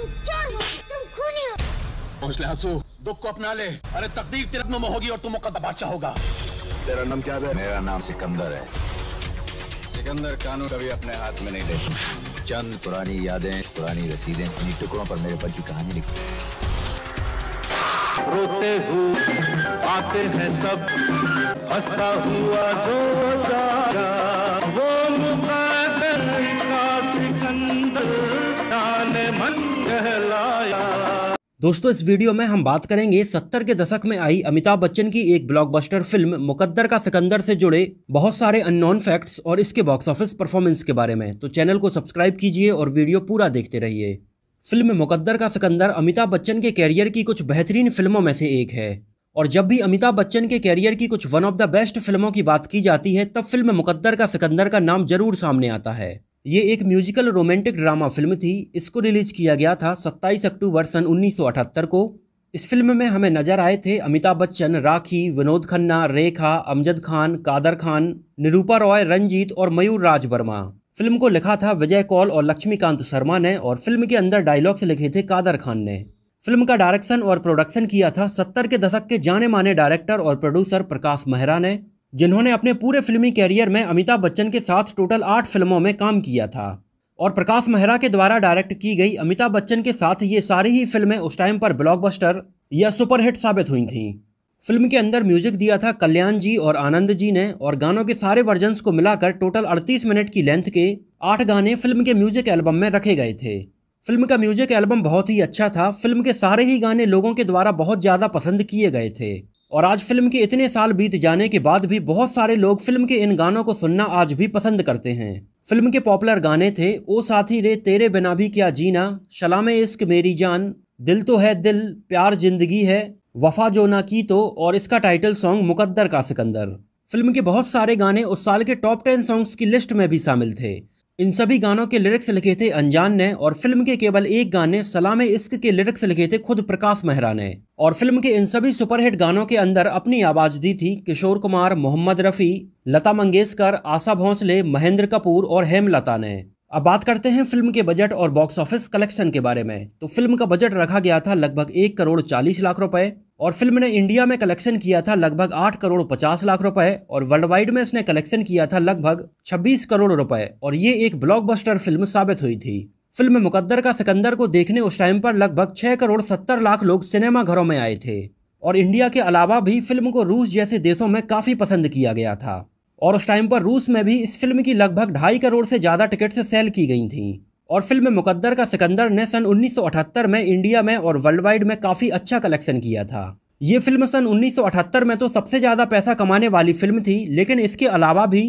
तुम चोर हो तुम खूनी हो। हौसले हंसू दुख को अपना ले। अरे तकदीर तेरे हाथ में होगी और तुम मुकद्दर बादशाह होगा। तेरा नाम क्या है? मेरा नाम सिकंदर है। सिकंदर कानून कभी अपने हाथ में नहीं लेते चंद पुरानी यादें पुरानी रसीदें इन्हीं टुकड़ों पर मेरे की कहानी लिखी। रोते हुए आते हैं सब। हंसता हुआ जो जागा वो दोस्तों, इस वीडियो में हम बात करेंगे सत्तर के दशक में आई अमिताभ बच्चन की एक ब्लॉकबस्टर फ़िल्म मुकद्दर का सिकंदर से जुड़े बहुत सारे अननोन फैक्ट्स और इसके बॉक्स ऑफ़िस परफॉर्मेंस के बारे में। तो चैनल को सब्सक्राइब कीजिए और वीडियो पूरा देखते रहिए। फ़िल्म मुकद्दर का सिकंदर अमिताभ बच्चन के कैरियर की कुछ बेहतरीन फ़िल्मों में से एक है। और जब भी अमिताभ बच्चन के कैरियर की कुछ वन ऑफ़ द बेस्ट फ़िल्मों की बात की जाती है, तब फ़िल्म मुकद्दर का सिकंदर का नाम ज़रूर सामने आता है। ये एक म्यूजिकल रोमांटिक ड्रामा फ़िल्म थी। इसको रिलीज़ किया गया था 27 अक्टूबर सन 1978 को। इस फ़िल्म में हमें नज़र आए थे अमिताभ बच्चन, राखी, विनोद खन्ना, रेखा, अमजद खान, कादर खान, निरूपा रॉय, रंजीत और मयूर राज वर्मा। फ़िल्म को लिखा था विजय कौल और लक्ष्मीकांत शर्मा ने और फ़िल्म के अंदर डायलॉग्स लिखे थे कादर खान ने। फ़िल्म का डायरेक्शन और प्रोडक्शन किया था सत्तर के दशक के जाने माने डायरेक्टर और प्रोड्यूसर प्रकाश मेहरा ने। जिन्होंने अपने पूरे फिल्मी कैरियर में अमिताभ बच्चन के साथ टोटल आठ फ़िल्मों में काम किया था। और प्रकाश मेहरा के द्वारा डायरेक्ट की गई अमिताभ बच्चन के साथ ये सारी ही फ़िल्में उस टाइम पर ब्लॉकबस्टर या सुपरहिट साबित हुई थीं। फ़िल्म के अंदर म्यूज़िक दिया था कल्याण जी और आनंद जी ने और गानों के सारे वर्जन्स को मिलाकर टोटल 38 मिनट की लेंथ के आठ गाने फ़िल्म के म्यूज़िक एल्बम में रखे गए थे। फ़िल्म का म्यूज़िक एल्बम बहुत ही अच्छा था। फ़िल्म के सारे ही गाने लोगों के द्वारा बहुत ज़्यादा पसंद किए गए थे। और आज फ़िल्म के इतने साल बीत जाने के बाद भी बहुत सारे लोग फ़िल्म के इन गानों को सुनना आज भी पसंद करते हैं। फ़िल्म के पॉपुलर गाने थे, ओ साथी रे, तेरे बिना भी क्या जीना? शलामे इश्क मेरी जान। दिल तो है दिल, प्यार ज़िंदगी है। वफा जो ना की तो। और इसका टाइटल सॉन्ग मुकद्दर का सिकंदर। फ़िल्म के बहुत सारे गाने उस साल के टॉप टेन सॉन्ग्स की लिस्ट में भी शामिल थे। इन सभी गानों के लिरिक्स लिखे थे अनजान ने और फ़िल्म के केवल एक गाने सलाम इश्क के लिरिक्स लिखे थे खुद प्रकाश मेहरा ने। और फ़िल्म के इन सभी सुपरहिट गानों के अंदर अपनी आवाज़ दी थी किशोर कुमार, मोहम्मद रफ़ी, लता मंगेशकर, आशा भोंसले, महेंद्र कपूर और हेमलता ने। अब बात करते हैं फ़िल्म के बजट और बॉक्स ऑफ़िस कलेक्शन के बारे में। तो फ़िल्म का बजट रखा गया था लगभग एक करोड़ चालीस लाख रुपए। और फ़िल्म ने इंडिया में कलेक्शन किया था लगभग आठ करोड़ पचास लाख रुपए और वर्ल्ड वाइड में इसने कलेक्शन किया था लगभग छब्बीस करोड़ रुपए। और ये एक ब्लॉकबस्टर फ़िल्म साबित हुई थी। फ़िल्म मुकद्दर का सिकंदर को देखने उस टाइम पर लगभग छह करोड़ सत्तर लाख लोग सिनेमा घरों में आए थे। और इंडिया के अलावा भी फ़िल्म को रूस जैसे देशों में काफ़ी पसंद किया गया था। और उस टाइम पर रूस में भी इस फ़िल्म की लगभग ढाई करोड़ से ज़्यादा टिकट से सेल की गई थी। और फ़िल्म मुकद्दर का सिकंदर ने सन 1978 में इंडिया में और वर्ल्ड वाइड में काफ़ी अच्छा कलेक्शन किया था। ये फ़िल्म सन 1978 में तो सबसे ज़्यादा पैसा कमाने वाली फ़िल्म थी, लेकिन इसके अलावा भी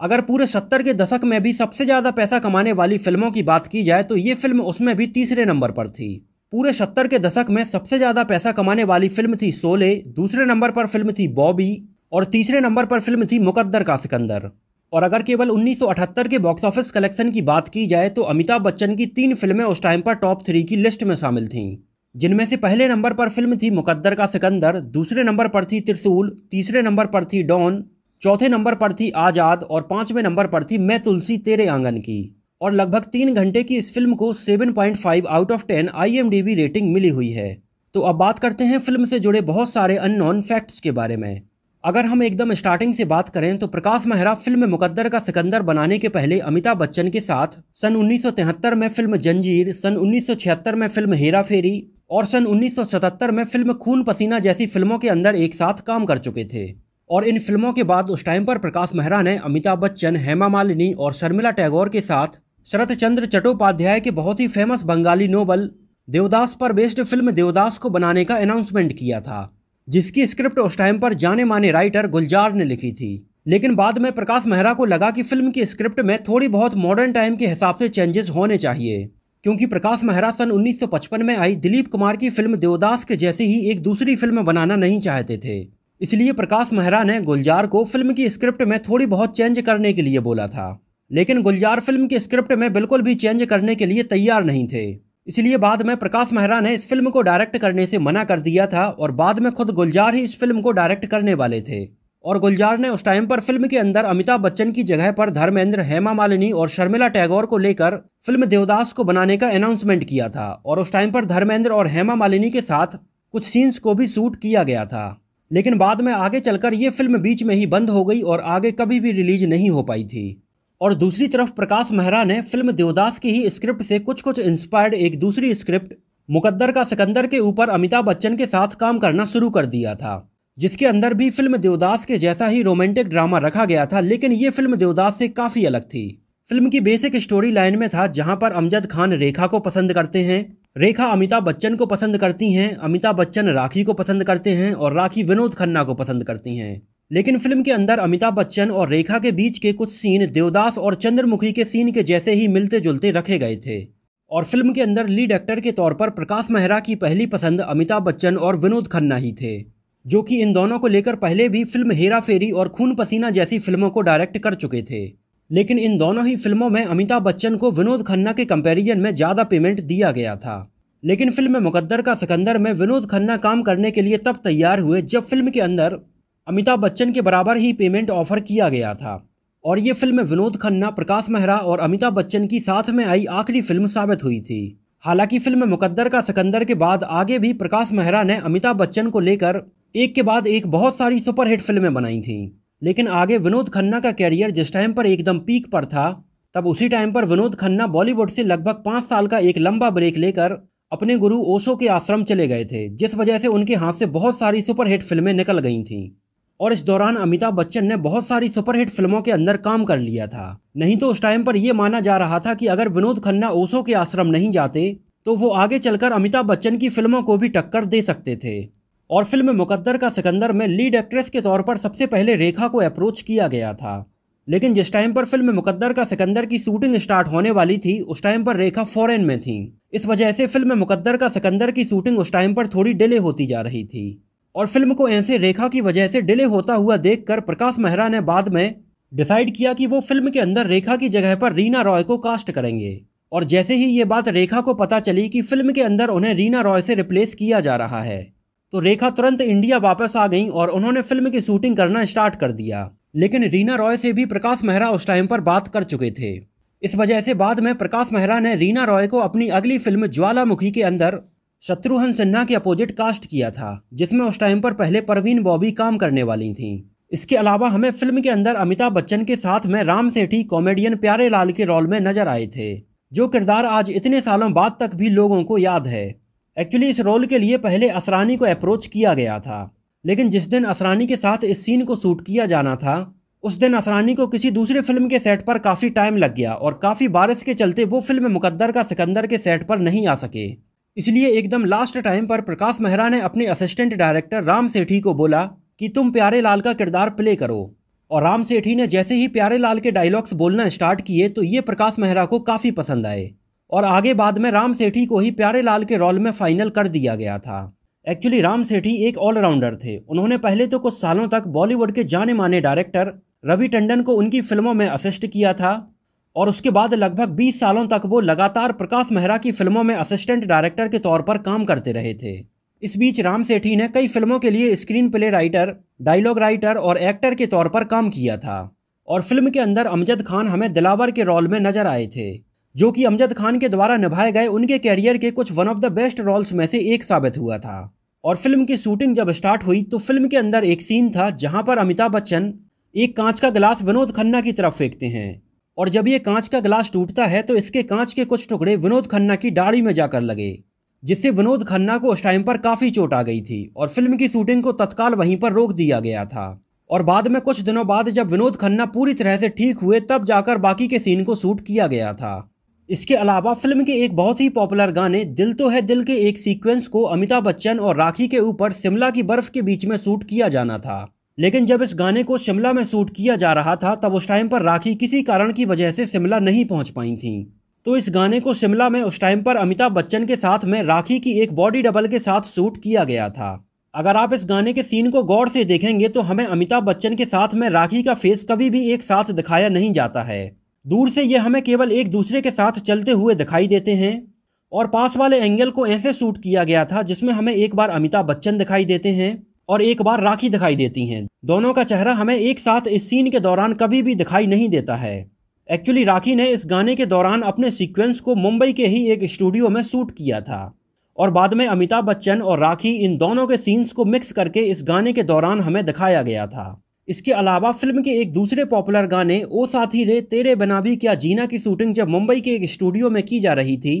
अगर पूरे सत्तर के दशक में भी सबसे ज़्यादा पैसा कमाने वाली फ़िल्मों की बात की जाए तो ये फ़िल्म उसमें भी तीसरे नंबर पर थी। पूरे सत्तर के दशक में सबसे ज़्यादा पैसा कमाने वाली फ़िल्म थी सोले दूसरे नंबर पर फ़िल्म थी बॉबी, और तीसरे नंबर पर फ़िल्म थी मुकद्दर का सिकंदर। और अगर केवल 1978 के बॉक्स ऑफ़िस कलेक्शन की बात की जाए तो अमिताभ बच्चन की तीन फ़िल्में उस टाइम पर टॉप थ्री की लिस्ट में शामिल थीं। जिनमें से पहले नंबर पर फ़िल्म थी मुकद्दर का सिकंदर, दूसरे नंबर पर थी त्रिशूल, तीसरे नंबर पर थी डॉन, चौथे नंबर पर थी आज़ाद और पाँचवें नंबर पर थी मैं तुलसी तेरे आँगन की। और लगभग तीन घंटे की इस फ़िल्म को 7.5 आउट ऑफ़ 10 आई रेटिंग मिली हुई है। तो अब बात करते हैं फ़िल्म से जुड़े बहुत सारे अननोन फैक्ट्स के बारे में। अगर हम एकदम स्टार्टिंग से बात करें तो प्रकाश मेहरा फ़िल्म मुकद्दर का सिकंदर बनाने के पहले अमिताभ बच्चन के साथ, सन 1973 में फ़िल्म जंजीर, सन 1976 में फ़िल्म हेरा फेरी और सन 1977 में फ़िल्म खून पसीना जैसी फ़िल्मों के अंदर एक साथ काम कर चुके थे। और इन फ़िल्मों के बाद उस टाइम पर प्रकाश मेहरा ने अमिताभ बच्चन, हेमा मालिनी और शर्मिला टैगोर के साथ शरत चंद्र चट्टोपाध्याय के बहुत ही फ़ेमस बंगाली नोबल देवदास पर बेस्ड फ़िल्म देवदास को बनाने का अनाउंसमेंट किया था। जिसकी स्क्रिप्ट उस टाइम पर जाने माने राइटर गुलजार ने लिखी थी। लेकिन बाद में प्रकाश मेहरा को लगा कि फ़िल्म की स्क्रिप्ट में थोड़ी बहुत मॉडर्न टाइम के हिसाब से चेंजेस होने चाहिए, क्योंकि प्रकाश मेहरा सन 1955 में आई दिलीप कुमार की फ़िल्म देवदास के जैसी ही एक दूसरी फ़िल्म बनाना नहीं चाहते थे। इसलिए प्रकाश मेहरा ने गुलजार को फ़िल्म की स्क्रिप्ट में थोड़ी बहुत चेंज करने के लिए बोला था। लेकिन गुलजार फ़िल्म की स्क्रिप्ट में बिल्कुल भी चेंज करने के लिए तैयार नहीं थे। इसलिए बाद में प्रकाश मेहरा ने इस फ़िल्म को डायरेक्ट करने से मना कर दिया था और बाद में खुद गुलजार ही इस फ़िल्म को डायरेक्ट करने वाले थे। और गुलजार ने उस टाइम पर फ़िल्म के अंदर अमिताभ बच्चन की जगह पर धर्मेंद्र, हेमा मालिनी और शर्मिला टैगोर को लेकर फ़िल्म देवदास को बनाने का अनाउंसमेंट किया था और उस टाइम पर धर्मेंद्र और हेमा मालिनी के साथ कुछ सीन्स को भी शूट किया गया था। लेकिन बाद में आगे चलकर ये फ़िल्म बीच में ही बंद हो गई और आगे कभी भी रिलीज़ नहीं हो पाई थी। और दूसरी तरफ़ प्रकाश मेहरा ने फ़िल्म देवदास की ही स्क्रिप्ट से कुछ कुछ इंस्पायर्ड एक दूसरी स्क्रिप्ट, मुकद्दर का सिकंदर के ऊपर अमिताभ बच्चन के साथ काम करना शुरू कर दिया था, जिसके अंदर भी फ़िल्म देवदास के जैसा ही रोमांटिक ड्रामा रखा गया था, लेकिन ये फ़िल्म देवदास से काफ़ी अलग थी। फ़िल्म की बेसिक स्टोरी लाइन में था, जहाँ पर अमजद खान रेखा को पसंद करते हैं, रेखा अमिताभ बच्चन को पसंद करती हैं, अमिताभ बच्चन राखी को पसंद करते हैं और राखी विनोद खन्ना को पसंद करती हैं। लेकिन फ़िल्म के अंदर अमिताभ बच्चन और रेखा के बीच के कुछ सीन देवदास और चंद्रमुखी के सीन के जैसे ही मिलते जुलते रखे गए थे। और फ़िल्म के अंदर लीड एक्टर के तौर पर प्रकाश मेहरा की पहली पसंद अमिताभ बच्चन और विनोद खन्ना ही थे, जो कि इन दोनों को लेकर पहले भी फ़िल्म हेरा फेरी और खून पसीना जैसी फ़िल्मों को डायरेक्ट कर चुके थे। लेकिन इन दोनों ही फ़िल्मों में अमिताभ बच्चन को विनोद खन्ना के कंपैरिजन में ज़्यादा पेमेंट दिया गया था। लेकिन फ़िल्म मुकद्दर का सिकंदर में विनोद खन्ना काम करने के लिए तब तैयार हुए जब फ़िल्म के अंदर अमिताभ बच्चन के बराबर ही पेमेंट ऑफ़र किया गया था। और ये फ़िल्म विनोद खन्ना, प्रकाश मेहरा और अमिताभ बच्चन की साथ में आई आखिरी फ़िल्म साबित हुई थी। हालाँकि फ़िल्म मुकद्दर का सिकंदर के बाद आगे भी प्रकाश मेहरा ने अमिताभ बच्चन को लेकर एक के बाद एक बहुत सारी सुपरहिट फ़िल्में बनाई थीं। लेकिन आगे विनोद खन्ना का कैरियर जिस टाइम पर एकदम पीक पर था, तब उसी टाइम पर विनोद खन्ना बॉलीवुड से लगभग पाँच साल का एक लंबा ब्रेक लेकर अपने गुरु ओशो के आश्रम चले गए थे, जिस वजह से उनके हाथ से बहुत सारी सुपरहिट फ़िल्में निकल गई थीं। और इस दौरान अमिताभ बच्चन ने बहुत सारी सुपरहिट फ़िल्मों के अंदर काम कर लिया था। नहीं तो उस टाइम पर यह माना जा रहा था कि अगर विनोद खन्ना ओसो के आश्रम नहीं जाते तो वो आगे चलकर अमिताभ बच्चन की फ़िल्मों को भी टक्कर दे सकते थे। और फ़िल्म मुकद्दर का सिकंदर में लीड एक्ट्रेस के तौर पर सबसे पहले रेखा को अप्रोच किया गया था। लेकिन जिस टाइम पर फ़िल्म मुकद्दर का सिकंदर की शूटिंग स्टार्ट होने वाली थी, उस टाइम पर रेखा फॉरेन में थी। इस वजह से फ़िल्म मुकद्दर का सिकंदर की शूटिंग उस टाइम पर थोड़ी डिले होती जा रही थी। और फ़िल्म को ऐसे रेखा की वजह से डिले होता हुआ देखकर प्रकाश मेहरा ने बाद में डिसाइड किया कि वो फ़िल्म के अंदर रेखा की जगह पर रीना रॉय को कास्ट करेंगे। और जैसे ही ये बात रेखा को पता चली कि फ़िल्म के अंदर उन्हें रीना रॉय से रिप्लेस किया जा रहा है तो रेखा तुरंत इंडिया वापस आ गई और उन्होंने फ़िल्म की शूटिंग करना स्टार्ट कर दिया। लेकिन रीना रॉय से भी प्रकाश मेहरा उस टाइम पर बात कर चुके थे। इस वजह से बाद में प्रकाश मेहरा ने रीना रॉय को अपनी अगली फ़िल्म ज्वालामुखी के अंदर शत्रुघ्न सिन्हा के अपोजिट कास्ट किया था, जिसमें उस टाइम पर पहले परवीन बॉबी काम करने वाली थी। इसके अलावा हमें फ़िल्म के अंदर अमिताभ बच्चन के साथ में राम सेठी, कॉमेडियन प्यारे लाल के रोल में नज़र आए थे, जो किरदार आज इतने सालों बाद तक भी लोगों को याद है। एक्चुअली इस रोल के लिए पहले असरानी को अप्रोच किया गया था, लेकिन जिस दिन असरानी के साथ इस सीन को शूट किया जाना था, उस दिन असरानी को किसी दूसरे फ़िल्म के सेट पर काफ़ी टाइम लग गया और काफ़ी बारिश के चलते वो फ़िल्म मुकद्दर का सिकंदर के सेट पर नहीं आ सके। इसलिए एकदम लास्ट टाइम पर प्रकाश मेहरा ने अपने असिस्टेंट डायरेक्टर राम सेठी को बोला कि तुम प्यारे लाल का किरदार प्ले करो। और राम सेठी ने जैसे ही प्यारे लाल के डायलॉग्स बोलना स्टार्ट किए तो ये प्रकाश मेहरा को काफ़ी पसंद आए। और आगे बाद में राम सेठी को ही प्यारे लाल के रोल में फाइनल कर दिया गया था। एक्चुअली राम सेठी एक ऑलराउंडर थे। उन्होंने पहले तो कुछ सालों तक बॉलीवुड के जाने माने डायरेक्टर रवि टंडन को उनकी फ़िल्मों में असिस्ट किया था। और उसके बाद लगभग 20 सालों तक वो लगातार प्रकाश मेहरा की फ़िल्मों में असिस्टेंट डायरेक्टर के तौर पर काम करते रहे थे। इस बीच राम सेठी ने कई फ़िल्मों के लिए screenplay writer dialogue writer और एक्टर के तौर पर काम किया था और फ़िल्म के अंदर अमजद खान हमें दिलावर के रोल में नज़र आए थे, जो कि अमजद खान के द्वारा निभाए गए उनके कैरियर के कुछ one of the best roles में से एक साबित हुआ था। और फ़िल्म की शूटिंग जब स्टार्ट हुई तो फ़िल्म के अंदर एक सीन था जहाँ पर अमिताभ बच्चन एक कांच का गिलास विनोद खन्ना की तरफ़ फेंकते हैं। और जब ये कांच का गिलास टूटता है तो इसके कांच के कुछ टुकड़े विनोद खन्ना की दाढ़ी में जाकर लगे, जिससे विनोद खन्ना को उस टाइम पर काफ़ी चोट आ गई थी और फ़िल्म की शूटिंग को तत्काल वहीं पर रोक दिया गया था। और बाद में कुछ दिनों बाद जब विनोद खन्ना पूरी तरह से ठीक हुए, तब जाकर बाकी के सीन को शूट किया गया था। इसके अलावा फ़िल्म के एक बहुत ही पॉपुलर गाने, दिल तो है दिल के एक सीक्वेंस को अमिताभ बच्चन और राखी के ऊपर शिमला की बर्फ़ के बीच में शूट किया जाना था। लेकिन जब इस गाने को शिमला में शूट किया जा रहा था, तब उस टाइम पर राखी किसी कारण की वजह से शिमला नहीं पहुँच पाई थी। तो इस गाने को शिमला में उस टाइम पर अमिताभ बच्चन के साथ में राखी की एक बॉडी डबल के साथ शूट किया गया था। अगर आप इस गाने के सीन को गौर से देखेंगे तो हमें अमिताभ बच्चन के साथ में राखी का फेस कभी भी एक साथ दिखाया नहीं जाता है। दूर से ये हमें केवल एक दूसरे के साथ चलते हुए दिखाई देते हैं। और पास वाले एंगल को ऐसे शूट किया गया था, जिसमें हमें एक बार अमिताभ बच्चन दिखाई देते हैं। और एक बार राखी दिखाई देती हैं। दोनों का चेहरा हमें एक साथ इस सीन के दौरान कभी भी दिखाई नहीं देता है। एक्चुअली राखी ने इस गाने के दौरान अपने सीक्वेंस को मुंबई के ही एक स्टूडियो में शूट किया था। और बाद में अमिताभ बच्चन और राखी इन दोनों के सीन्स को मिक्स करके इस गाने के दौरान हमें दिखाया गया था। इसके अलावा फ़िल्म के एक दूसरे पॉपुलर गाने, ओ साथी रे, तेरे बना भी क्या जीना की शूटिंग जब मुंबई के एक स्टूडियो में की जा रही थी।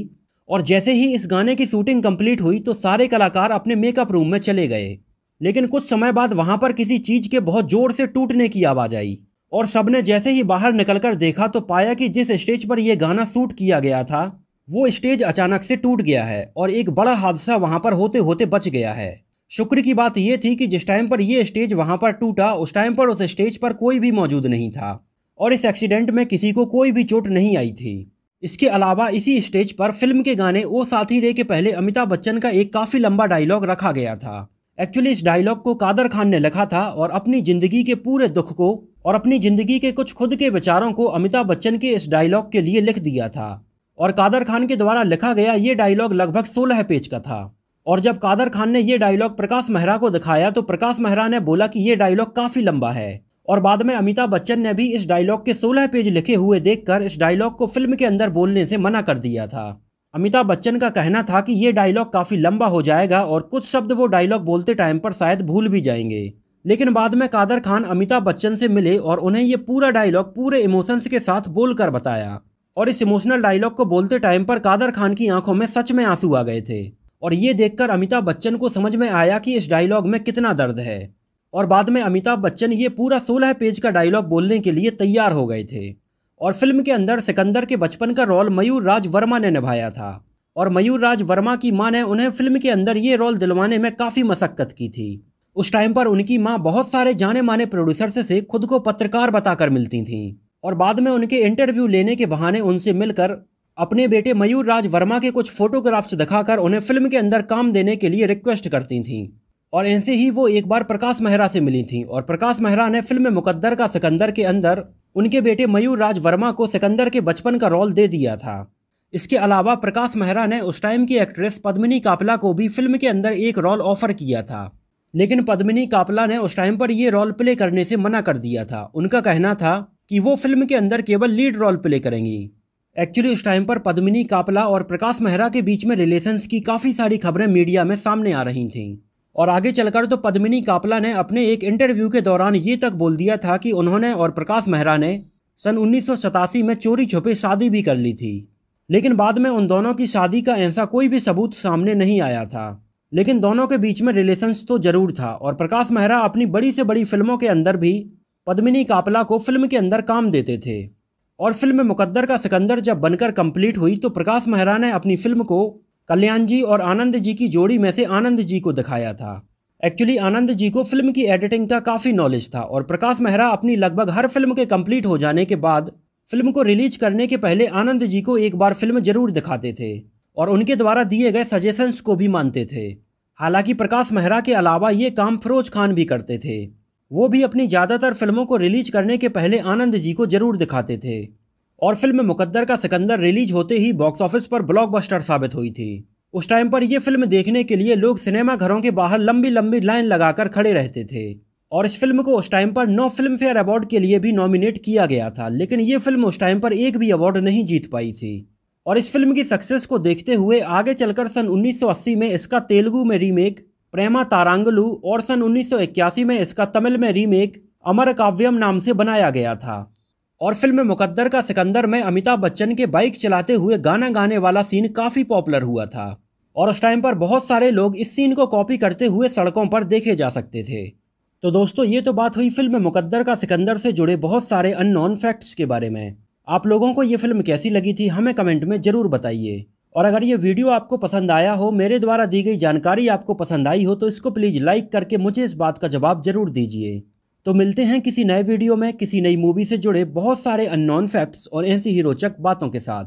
और जैसे ही इस गाने की शूटिंग कंप्लीट हुई तो सारे कलाकार अपने मेकअप रूम में चले गए। लेकिन कुछ समय बाद वहाँ पर किसी चीज़ के बहुत ज़ोर से टूटने की आवाज़ आई। और सबने जैसे ही बाहर निकलकर देखा तो पाया कि जिस स्टेज पर यह गाना शूट किया गया था, वो स्टेज अचानक से टूट गया है और एक बड़ा हादसा वहाँ पर होते होते बच गया है। शुक्र की बात यह थी कि जिस टाइम पर यह स्टेज वहाँ पर टूटा, उस टाइम पर उस स्टेज पर कोई भी मौजूद नहीं था और इस एक्सीडेंट में किसी को कोई भी चोट नहीं आई थी। इसके अलावा इसी स्टेज पर फ़िल्म के गाने ओ साथी रे के पहले अमिताभ बच्चन का एक काफ़ी लंबा डायलॉग रखा गया था। एक्चुअली इस डायलॉग को कादर खान ने लिखा था और अपनी ज़िंदगी के पूरे दुख को और अपनी ज़िंदगी के कुछ खुद के विचारों को अमिताभ बच्चन के इस डायलॉग के लिए लिख दिया था। और कादर खान के द्वारा लिखा गया ये डायलॉग लगभग सोलह पेज का था। और जब कादर खान ने यह डायलॉग प्रकाश मेहरा को दिखाया तो प्रकाश मेहरा ने बोला कि यह डायलॉग काफ़ी लंबा है। और बाद में अमिताभ बच्चन ने भी इस डायलॉग के 16 पेज लिखे हुए देखकर इस डायलॉग को फ़िल्म के अंदर बोलने से मना कर दिया था। अमिताभ बच्चन का कहना था कि ये डायलॉग काफ़ी लंबा हो जाएगा और कुछ शब्द वो डायलॉग बोलते टाइम पर शायद भूल भी जाएँगे। लेकिन बाद में कादर खान अमिताभ बच्चन से मिले और उन्हें ये पूरा डायलॉग पूरे इमोशंस के साथ बोलकर बताया। और इस इमोशनल डायलॉग को बोलते टाइम पर कादर खान की आँखों में सच में आँसू आ गए थे। और ये देखकर अमिताभ बच्चन को समझ में आया कि इस डायलॉग में कितना दर्द है। और बाद में अमिताभ बच्चन ये पूरा सोलह पेज का डायलॉग बोलने के लिए तैयार हो गए थे। और फ़िल्म के अंदर सिकंदर के बचपन का रोल मयूर राज वर्मा ने निभाया था। और मयूर राज वर्मा की माँ ने उन्हें फ़िल्म के अंदर ये रोल दिलवाने में काफ़ी मशक्क़त की थी। उस टाइम पर उनकी माँ बहुत सारे जाने माने प्रोड्यूसर से खुद को पत्रकार बताकर मिलती थीं। और बाद में उनके इंटरव्यू लेने के बहाने उनसे मिलकर अपने बेटे मयूर राज वर्मा के कुछ फोटोग्राफ्स दिखाकर उन्हें फ़िल्म के अंदर काम देने के लिए रिक्वेस्ट करती थीं। और ऐसे ही वो एक बार प्रकाश मेहरा से मिली थी। और प्रकाश मेहरा ने फ़िल्म मुकद्दर का सिकंदर के अंदर उनके बेटे मयूर राज वर्मा को सिकंदर के बचपन का रोल दे दिया था। इसके अलावा प्रकाश मेहरा ने उस टाइम की एक्ट्रेस पद्मिनी कापला को भी फ़िल्म के अंदर एक रोल ऑफ़र किया था। लेकिन पद्मिनी कापला ने उस टाइम पर यह रोल प्ले करने से मना कर दिया था। उनका कहना था कि वो फ़िल्म के अंदर केवल लीड रोल प्ले करेंगी। एक्चुअली उस टाइम पर पद्मिनी कापला और प्रकाश मेहरा के बीच में रिलेशंस की काफ़ी सारी खबरें मीडिया में सामने आ रही थीं। और आगे चलकर तो पद्मिनी कापला ने अपने एक इंटरव्यू के दौरान ये तक बोल दिया था कि उन्होंने और प्रकाश मेहरा ने सन उन्नीस सौ सतासी में चोरी छुपे शादी भी कर ली थी। लेकिन बाद में उन दोनों की शादी का ऐसा कोई भी सबूत सामने नहीं आया था। लेकिन दोनों के बीच में रिलेशंस तो ज़रूर था और प्रकाश मेहरा अपनी बड़ी से बड़ी फ़िल्मों के अंदर भी पद्मिनी कापला को फ़िल्म के अंदर काम देते थे। और फ़िल्म मुकद्दर का सिकंदर जब बनकर कंप्लीट हुई तो प्रकाश मेहरा ने अपनी फ़िल्म को कल्याण जी और आनंद जी की जोड़ी में से आनंद जी को दिखाया था। एक्चुअली आनंद जी को फ़िल्म की एडिटिंग का काफ़ी नॉलेज था और प्रकाश मेहरा अपनी लगभग हर फ़िल्म के कंप्लीट हो जाने के बाद फ़िल्म को रिलीज़ करने के पहले आनंद जी को एक बार फ़िल्म ज़रूर दिखाते थे और उनके द्वारा दिए गए सजेशंस को भी मानते थे। हालाँकि प्रकाश मेहरा के अलावा ये काम फरोज खान भी करते थे। वो भी अपनी ज़्यादातर फ़िल्मों को रिलीज़ करने के पहले आनंद जी को ज़रूर दिखाते थे। और फ़िल्म मुकद्दर का सिकंदर रिलीज़ होते ही बॉक्स ऑफ़िस पर ब्लॉकबस्टर साबित हुई थी। उस टाइम पर यह फ़िल्म देखने के लिए लोग सिनेमा घरों के बाहर लंबी लंबी लाइन लगाकर खड़े रहते थे। और इस फ़िल्म को उस टाइम पर नौ फ़िल्म फेयर अवार्ड के लिए भी नॉमिनेट किया गया था, लेकिन ये फ़िल्म उस टाइम पर एक भी अवार्ड नहीं जीत पाई थी। और इस फ़िल्म की सक्सेस को देखते हुए आगे चलकर सन 1980 में इसका तेलुगु में रीमेक, प्रेमा तारांगलू, और सन 1981 में इसका तमिल में रीमेक, अमर काव्यम नाम से बनाया गया था। और फ़िल्म मुकद्दर का सिकंदर में अमिताभ बच्चन के बाइक चलाते हुए गाना गाने वाला सीन काफ़ी पॉपुलर हुआ था। और उस टाइम पर बहुत सारे लोग इस सीन को कॉपी करते हुए सड़कों पर देखे जा सकते थे। तो दोस्तों, ये तो बात हुई फ़िल्म मुकद्दर का सिकंदर से जुड़े बहुत सारे अननोन फैक्ट्स के बारे में। आप लोगों को ये फ़िल्म कैसी लगी थी, हमें कमेंट में ज़रूर बताइए। और अगर ये वीडियो आपको पसंद आया हो, मेरे द्वारा दी गई जानकारी आपको पसंद आई हो तो इसको प्लीज़ लाइक करके मुझे इस बात का जवाब ज़रूर दीजिए। तो मिलते हैं किसी नए वीडियो में, किसी नई मूवी से जुड़े बहुत सारे अननोन फैक्ट्स और ऐसी ही रोचक बातों के साथ।